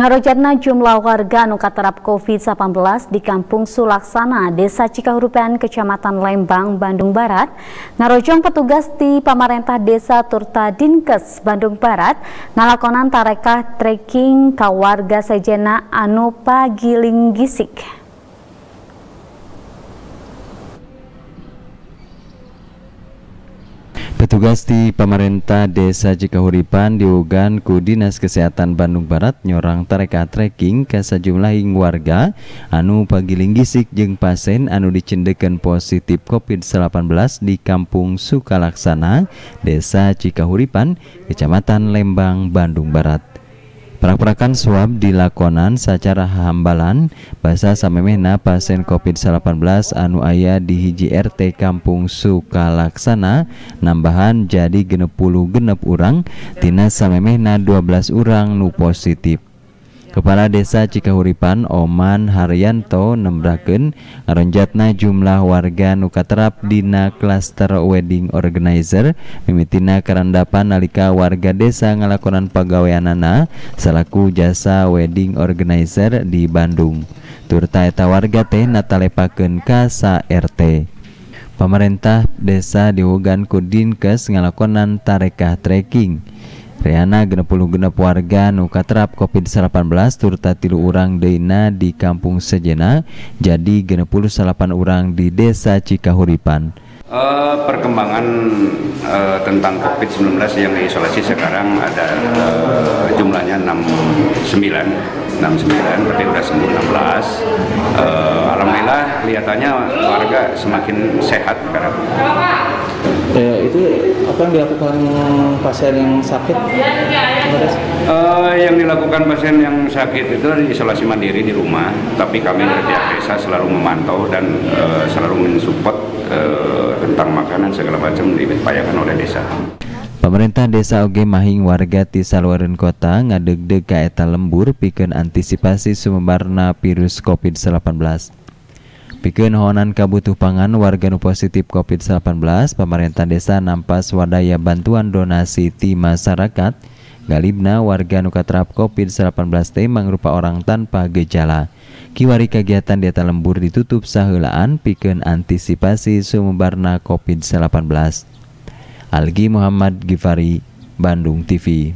Ngarojatna jumlah warga anu katerap COVID-19 di Kampung Sulaksana, Desa Cikahurupan, Kecamatan Lembang, Bandung Barat, ngarojong petugas di Pamarentah Desa Turta Dinkes, Bandung Barat, ngalakonan tarekah trekking ke warga sejena anu pagiling gisik. Petugas di pemerintah desa Cikahuripan diugan ku Dinas Kesehatan Bandung Barat nyorang tareka trekking ke sejumlah warga anu pagiling gisik jeung pasien anu dicendekan positif COVID-19 di Kampung Sukalaksana, Desa Cikahuripan, Kecamatan Lembang, Bandung Barat. Perak-perakan swab dilakonan secara hambalan bahasa samemehna pasien COVID-19 anu aya di hiji RT Kampung Sukalaksana nambahan jadi genep puluh genep urang tina samemehna 12 urang nu positif Kepala Desa Cikahuripan Oman Haryanto nembraken ngaronjatna jumlah warga nukaterap dina klaster wedding organizer mimitina karandapan nalika warga desa ngalakonan pagaweanana salaku jasa wedding organizer di Bandung. Turta eta warga teh natalepakeun ka sa RT. Pemerintah desa diwogan ku Dinkes ngalakonan tarekah trekking. Riana genep puluh genep warga nu katerap COVID-19 turta tilu urang deina di kampung Sejena jadi genep puluh salapan urang di desa Cikahuripan. Uh, perkembangan uh, tentang COVID-19 yang diisolasi sekarang ada uh, jumlahnya 69 69 tapi sudah sembuh 16 uh, Alhamdulillah kelihatannya warga semakin sehat sekarang ya, itu apa yang dilakukan pasien yang sakit? Uh, yang dilakukan pasien yang sakit itu isolasi mandiri di rumah, tapi kami dari pihak desa selalu memantau dan uh, selalu mensupport uh, makanan segala macam diupayakan oleh desa. Pemerintah desa oge mahing warga ti saluareun kota ngadeg-deg ka eta lembur pikeun antisipasi sumebarna virus COVID-19. Pikeun honan kabutuh pangan warga nu positif COVID-19, pemerintah desa nampas wadaya bantuan donasi ti masyarakat. Galibna warga nu katerap COVID-19 teh mangrupa orang tanpa gejala. Kiwari kegiatan dieta lembur ditutup saheulaan pikeun antisipasi sumubarna COVID-19. Algi Muhammad Gifari, Bandung TV.